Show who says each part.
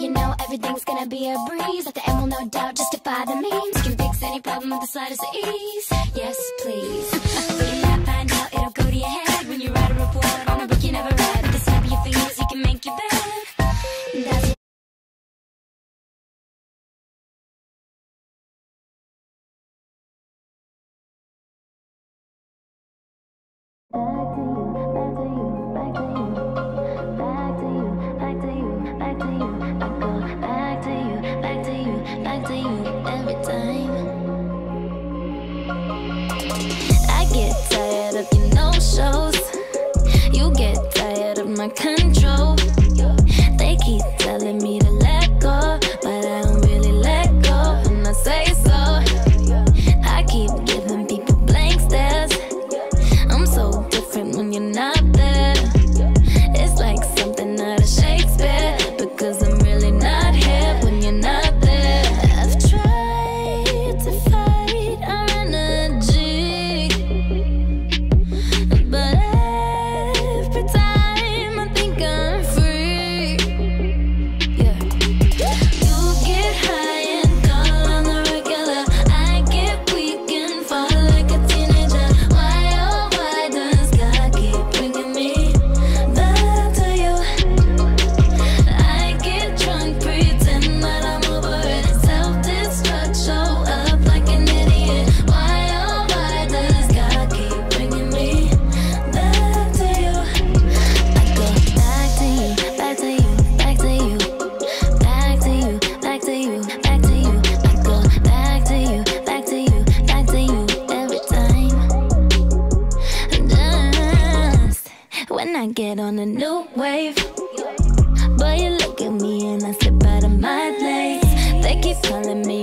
Speaker 1: you know everything's gonna be a breeze. At the end, we'll no doubt justify the means. You can fix any problem with the slightest ease. Yes, please. I get tired of your no shows. You get tired of my control. when I get on a new wave. but you look at me and I slip out of my place. They keep calling me